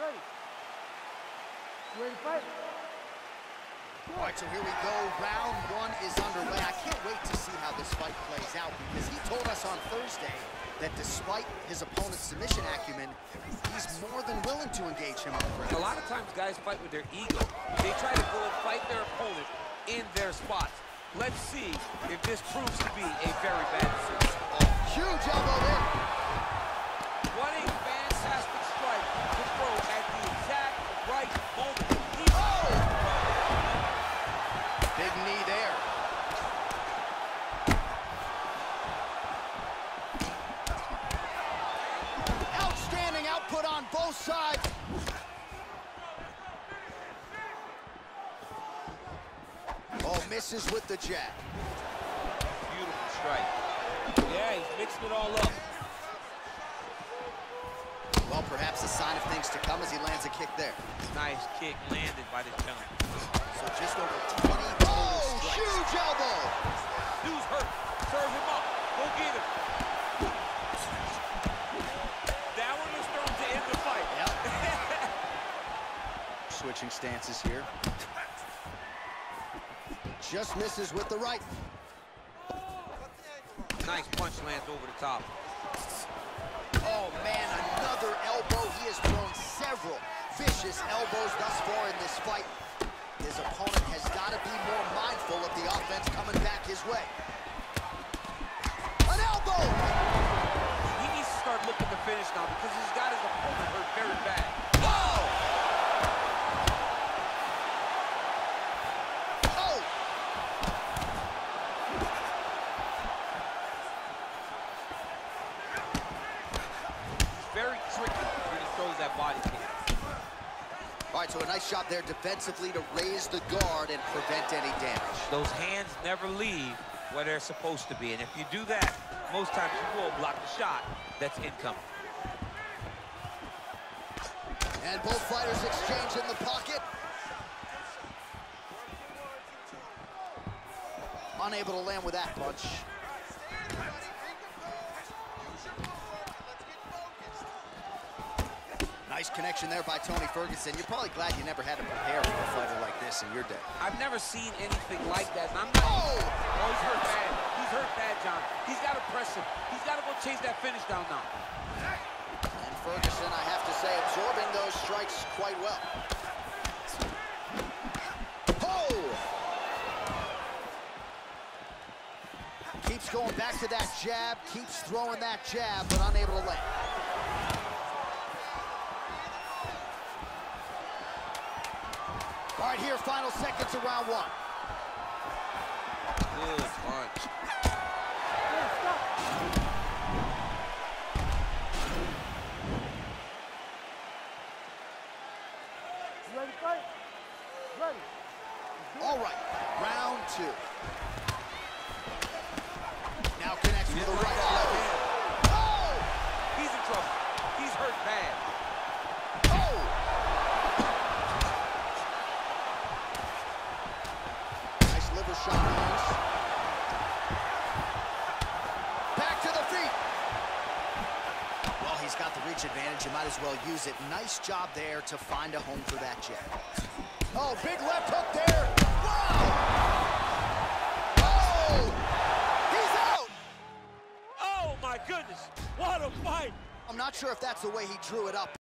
Ready. Ready to fight? All right, so here we go. Round one is underway. I can't wait to see how this fight plays out because he told us on Thursday that despite his opponent's submission acumen, he's more than willing to engage him on the ground. A lot of times guys fight with their ego. They try to go and fight their opponent in their spots. Let's see if this proves to be a very bad decision. Oh, huge elbow there. Misses with the jab. Beautiful strike. Yeah, he's mixing it all up. Well, perhaps a sign of things to come as he lands a kick there. Nice kick landed by the gentleman. So just over 20 Oh, strikes. huge elbow! Dude's hurt. Serve him up. Go get him. That one was thrown to end the fight. Yep. Switching stances here. Just misses with the right. nice punch lands over the top. Oh, man, another elbow. He has thrown several vicious elbows thus far in this fight. His opponent has got to be more mindful of the offense coming back his way. An elbow! He needs to start looking to finish now because he's got his very tricky when he throws that body kick. All right, so a nice shot there defensively to raise the guard and prevent any damage. Those hands never leave where they're supposed to be. And if you do that, most times you will block the shot that's incoming. And both fighters exchange in the pocket. Unable to land with that punch. Nice connection there by Tony Ferguson. You're probably glad you never had to prepare for a fighter like this in your day. I've never seen anything like that. I'm not. Oh! Oh, he's hurt bad. He's hurt bad, John. He's got to press him. He's got to go chase that finish down now. And Ferguson, I have to say, absorbing those strikes quite well. Oh! Keeps going back to that jab, keeps throwing that jab, but unable to land. Right, here, final seconds of round one. Good punch. Yeah, ready fight? Ready. All right, round two. He's got the reach advantage. You might as well use it. Nice job there to find a home for that jab. Oh, big left hook there. Wow! Oh! He's out! Oh, my goodness. What a fight. I'm not sure if that's the way he drew it up.